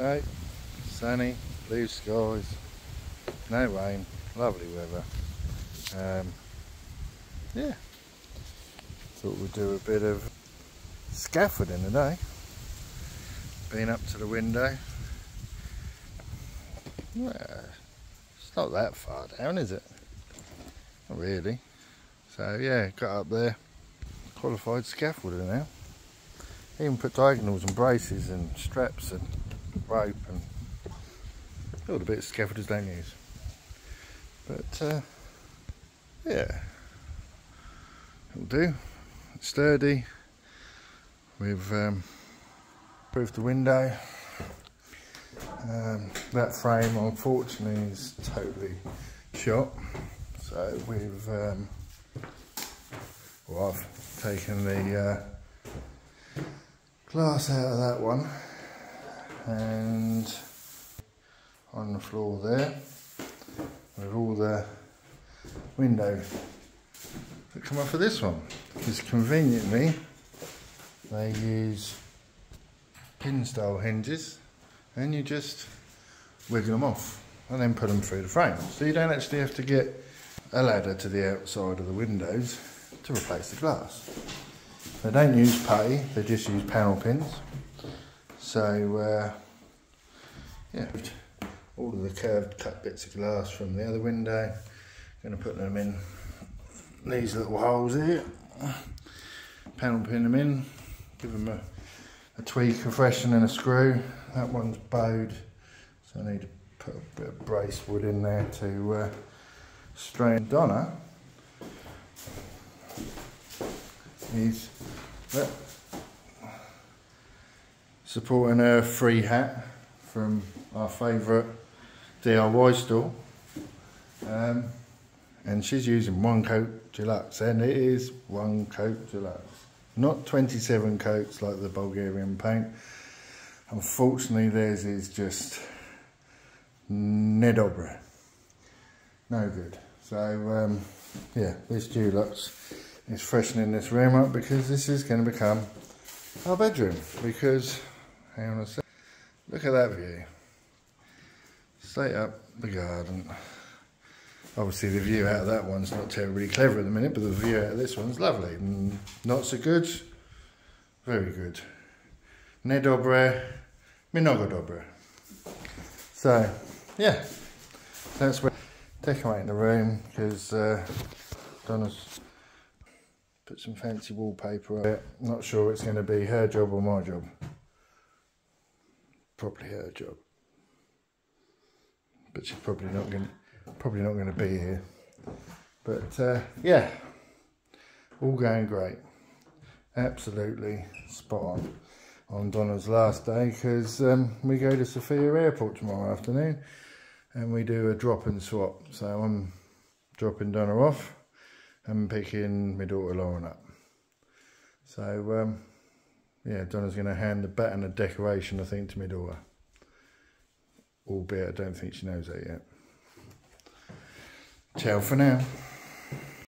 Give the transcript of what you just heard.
Hey, sunny, blue skies, no rain, lovely weather. Um, yeah, thought we'd do a bit of scaffolding today. Been up to the window. Well, it's not that far down, is it? Not really. So yeah, got up there, qualified scaffolder now. Even put diagonals and braces and straps and rope and all the bits scaffolders don't use. But uh, yeah, it'll do. It's sturdy. We've um, the window. Um, that frame unfortunately is totally shot. So we've, um, well I've taken the uh, glass out of that one and on the floor there with all the window that come off of this one because conveniently they use pin style hinges and you just wiggle them off and then put them through the frame so you don't actually have to get a ladder to the outside of the windows to replace the glass. They don't use putty, they just use panel pins. So, uh, yeah, all of the curved cut bits of glass from the other window. Going to put them in these little holes here. Panel pin them in, give them a, a tweak, a freshen and a screw. That one's bowed, so I need to put a bit of brace wood in there to uh, strain Donna is supporting her free hat from our favourite DIY store. Um, and she's using one coat Dulux and it is one coat Dulux. Not 27 coats like the Bulgarian paint. Unfortunately theirs is just nedobre. No good. So um, yeah, this Dulux is freshening this room up because this is going to become our bedroom. Because, hang on a sec, look at that view. Straight up the garden. Obviously the view out of that one's not terribly clever at the minute, but the view out of this one's lovely. Not so good, very good. Nedobre, Minogodobre. So, yeah, that's where decorating the room because uh, Donna's put some fancy wallpaper it. Not sure it's going to be her job or my job. Probably her job. But she's probably not going probably not going to be here. But uh, yeah, all going great. Absolutely spot on on Donna's last day because um, we go to Sofia Airport tomorrow afternoon and we do a drop and swap. So I'm dropping Donna off and picking my daughter Lauren up. So, um, yeah, Donna's going to hand the baton of decoration, I think, to my daughter. Albeit I don't think she knows that yet. Ciao for now.